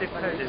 って帰れる。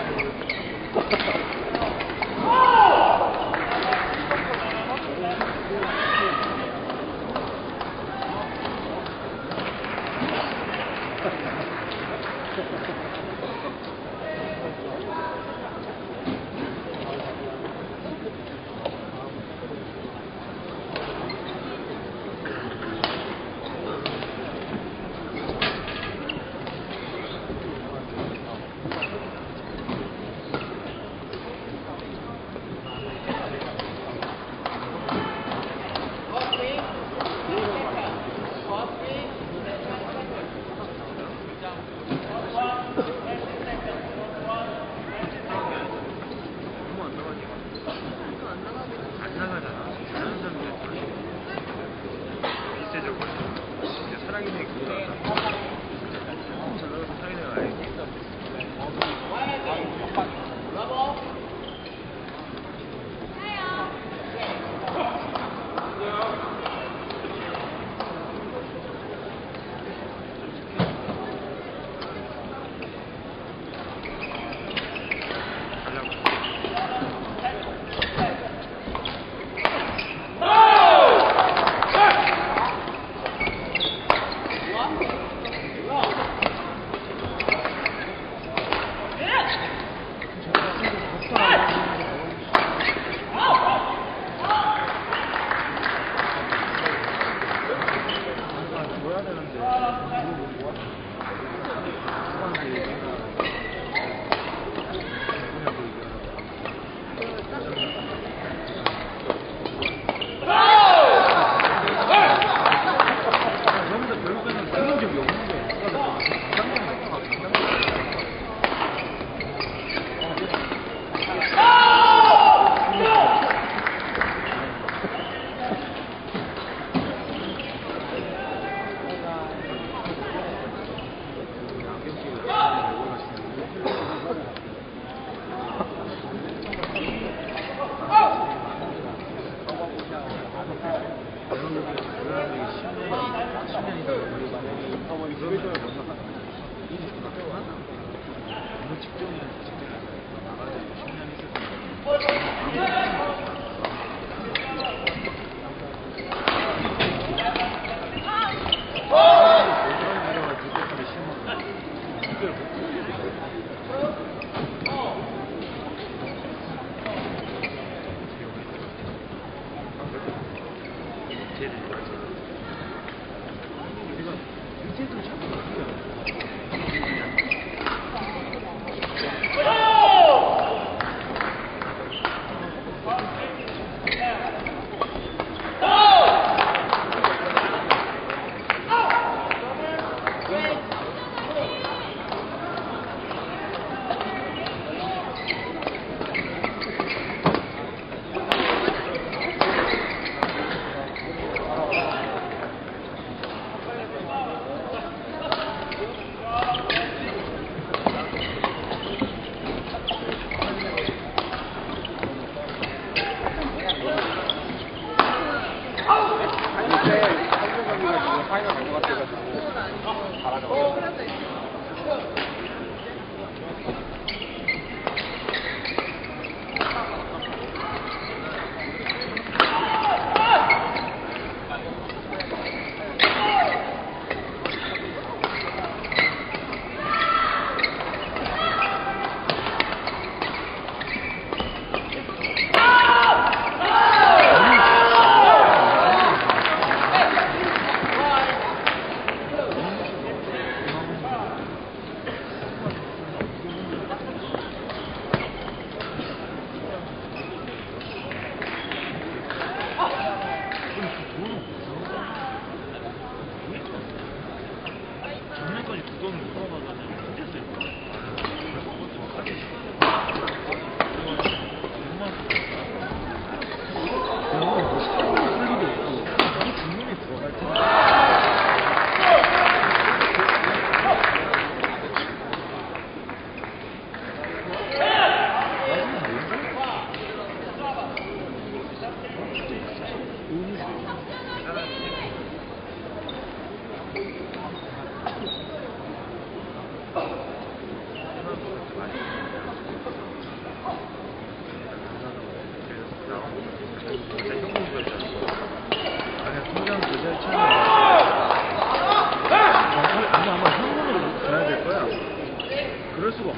Beautiful.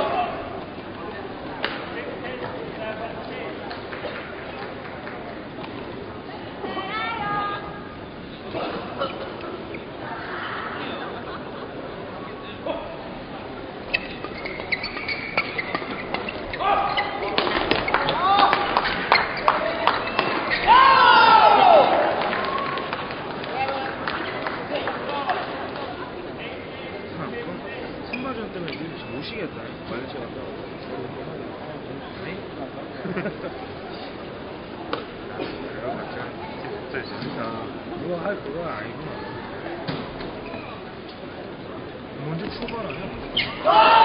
Go! 오시겠다. 말리지 진짜 진짜 이거 할 그건 아니구나. 먼저 출발하냐?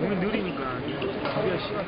몸이 느리니까 가기가 시간